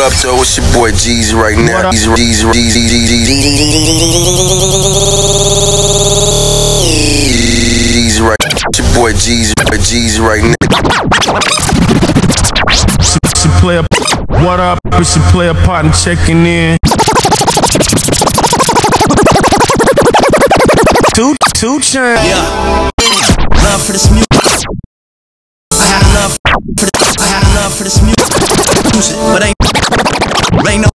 What up, though? It's your boy Jeezy right now. Jeezy, Jeezy, Jeezy, Jeezy, Jeezy right. It's your boy Jeezy, Jeezy right now. She play a what up? She play a part in checking in. Two, two chain. Yeah. Love for this music. I had enough for this. I had enough for this music. But ain't, they know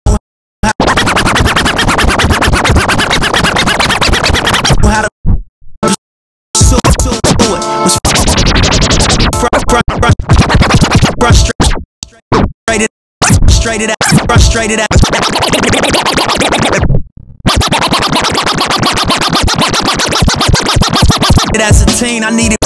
how, it. Was frustrated, frustrated, frustrated out. As a teen, I needed.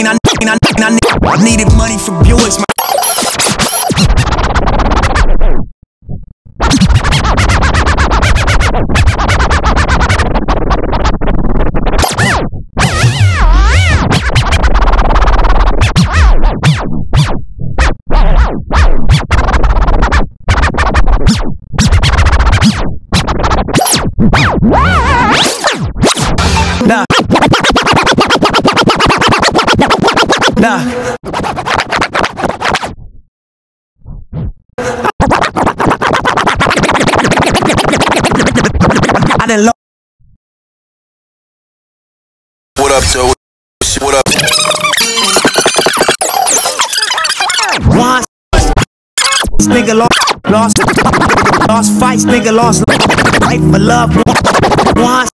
I, I, I needed money for Buicks. My. Nah. I done lo- What up, though? What up? once. Nigga lost, lost, lost fights. Nigga lost life for love. Once.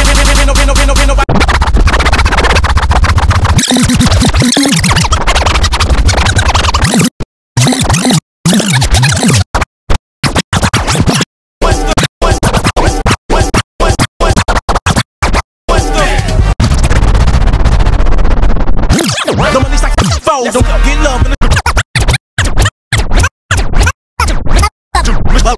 Oh,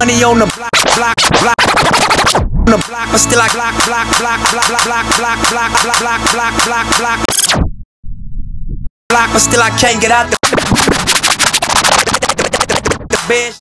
money on the block, block, block. On the block, but still I block, block, block, block, block, block, block, block, block, block, block, block. Block, Block, but still I can't get out the the bed.